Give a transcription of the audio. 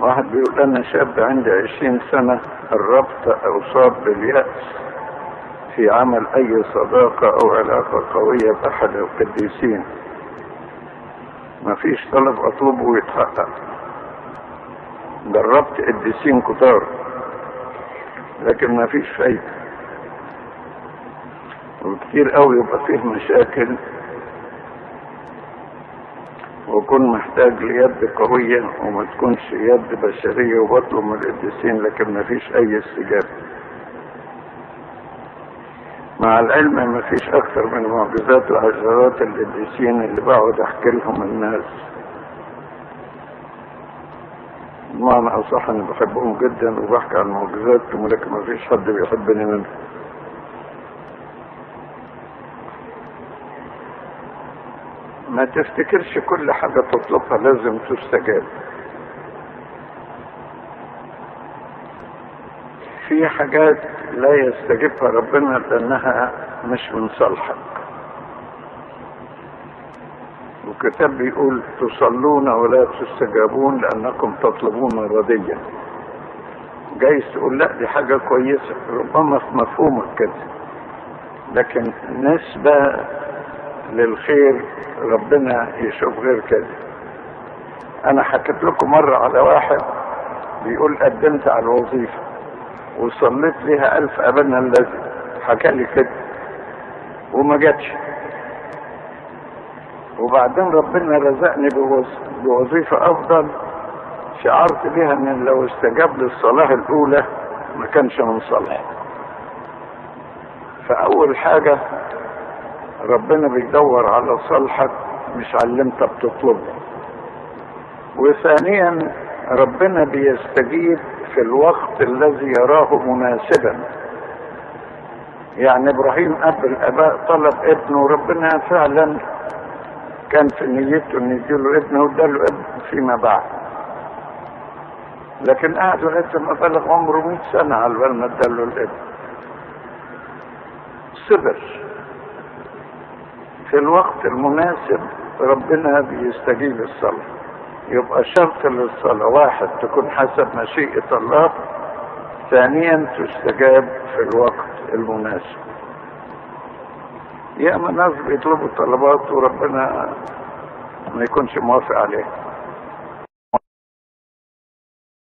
واحد بيقول أنا شاب عندي عشرين سنة الربط أصاب باليأس. في عمل أي صداقة أو علاقة قوية بأحد القديسين. مفيش طلب أطلبه ويتحقق. جربت قديسين كتار لكن مفيش فايدة. وكتير قوي يبقى فيه مشاكل وكون محتاج ليد قوية وما تكونش يد بشرية وبطلب من القديسين لكن ما فيش أي استجابة. مع العلم ما فيش أكثر من معجزات وعشرات القديسين اللي بقعد أحكي لهم الناس. بمعنى أصح أنا بحبهم جدا وبحكي عن معجزاتهم لكن ما فيش حد بيحبني منهم. ما تفتكرش كل حاجة تطلبها لازم تستجاب. في حاجات لا يستجيبها ربنا لأنها مش من صالحك. الكتاب بيقول تصلون ولا تستجابون لأنكم تطلبون رديا جايز تقول لا دي حاجة كويسة ربما في مفهومك كده. لكن نسبة للخير ربنا يشوف غير كده. أنا حكيت لكم مرة على واحد بيقول قدمت على الوظيفة وصليت ليها ألف ابنا الذي حكى لي كده وما جاتش. وبعدين ربنا رزقني بوظ- بوظيفة أفضل شعرت بيها إن لو استجاب للصلاة الأولى ما كانش من صلاة. فأول حاجة ربنا بيدور على صالحك مش على اللي انت بتطلبه. وثانيا ربنا بيستجيب في الوقت الذي يراه مناسبا. يعني إبراهيم اب الاباء طلب ابنه وربنا فعلا كان في نيته إن يديله ابنه واداله ابن فيما بعد. لكن قعد لغاية ما بلغ عمره 100 سنة على بال ما اداله الابن. صبر. في الوقت المناسب ربنا بيستجيب الصلاة يبقى شرط للصلاة واحد تكون حسب مشيئة الله. ثانيا تستجاب في الوقت المناسب. ياما ناس بيطلبوا طلبات وربنا ما يكونش موافق عليها.